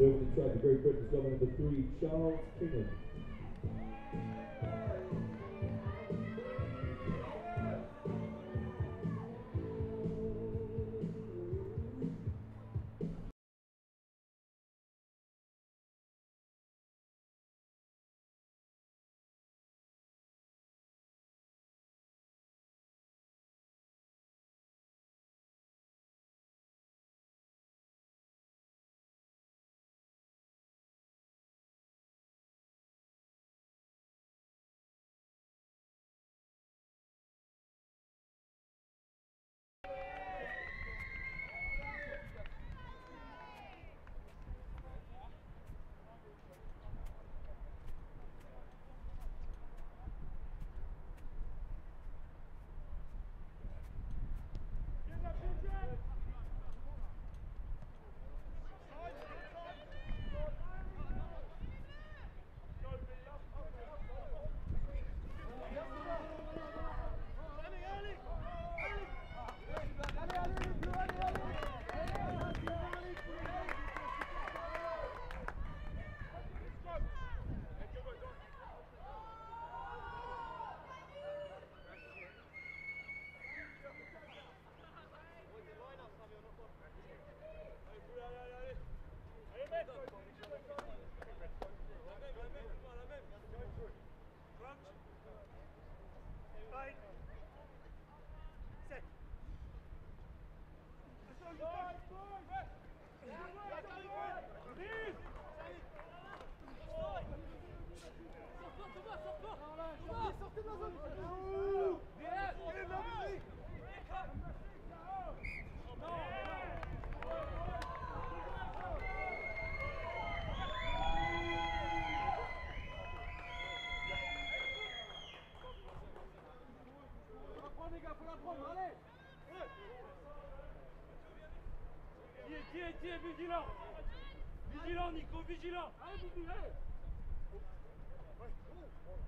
Derby to try the Great Britain's the three, Charles Kingham. Sortez de la zone vigilant. Vigilant, Nico, vigilant. Allez, vigilant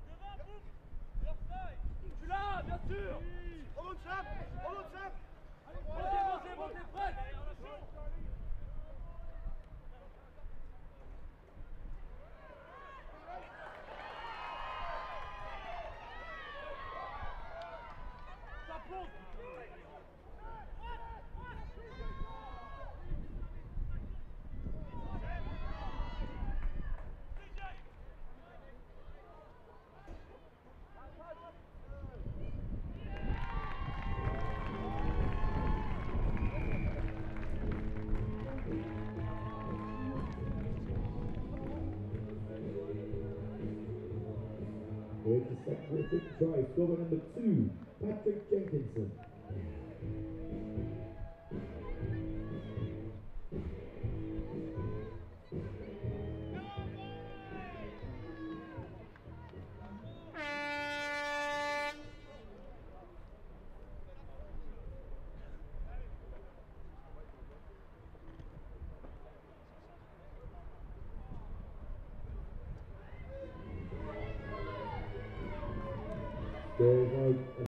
Devant, Tu l'as, bien sûr. On monte, montez, montez, number two, Patrick Jenkinson. There's no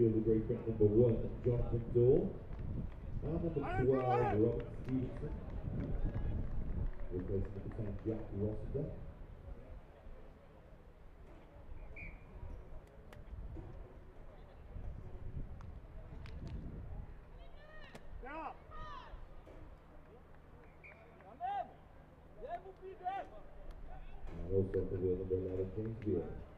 midfield of Great Britain, number one, Jonathan Dahl. And number 12, Robert Stevenson. Replacing number 10, Jack Rossiter. And also for the number 11, James Beard.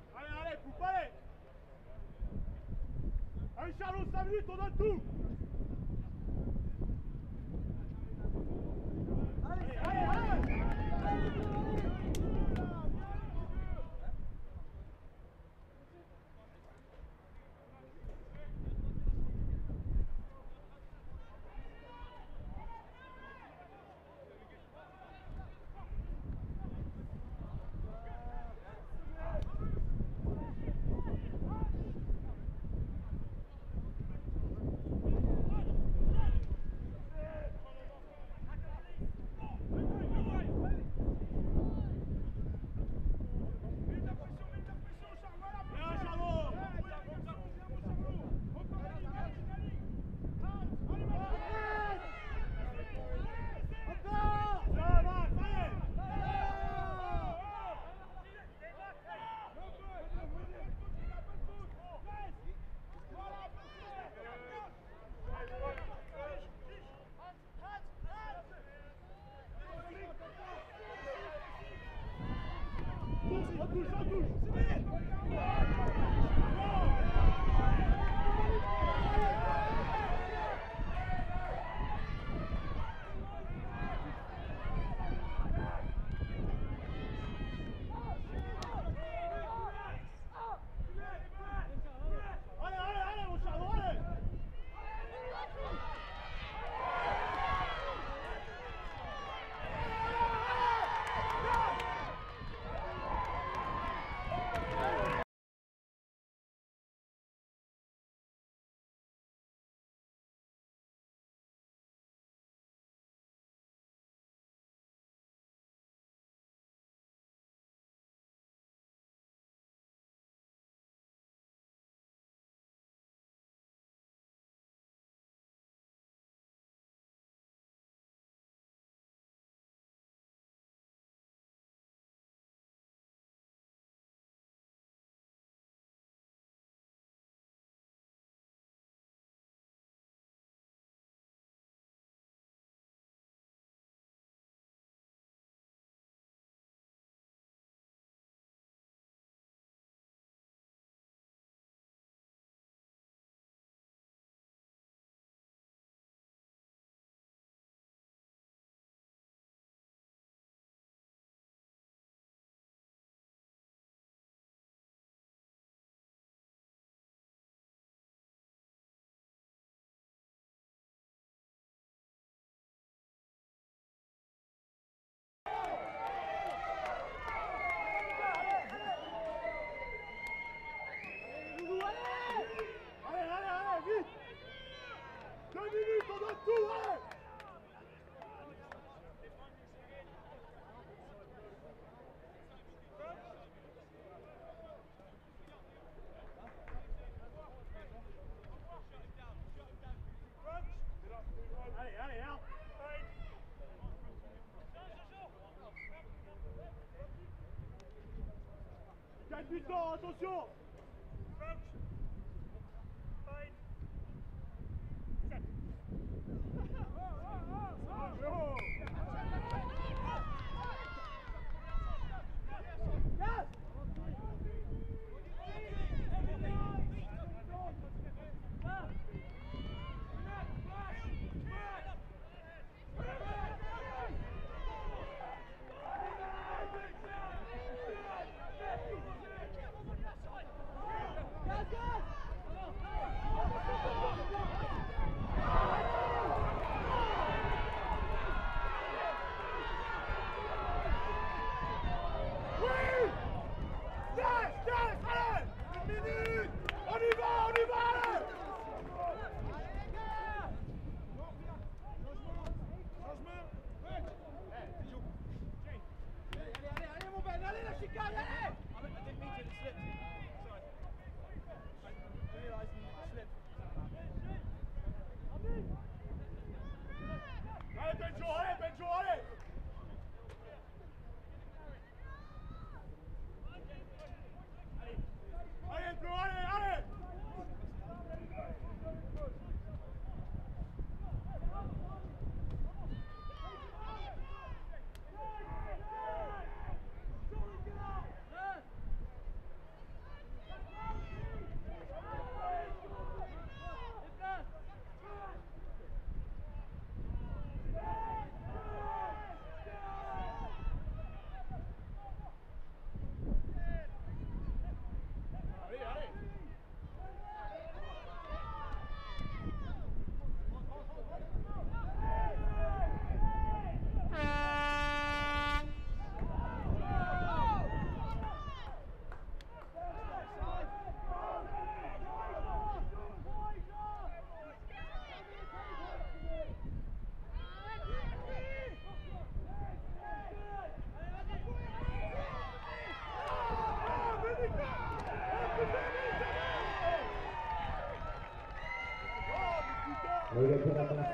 Putain, attention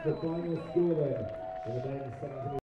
the final score then. In the men's 70